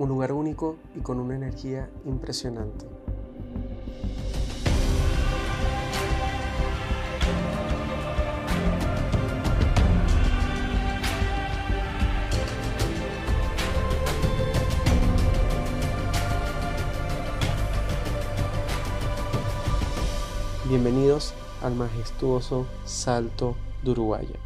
un lugar único y con una energía impresionante. Bienvenidos al majestuoso Salto de Uruguaya.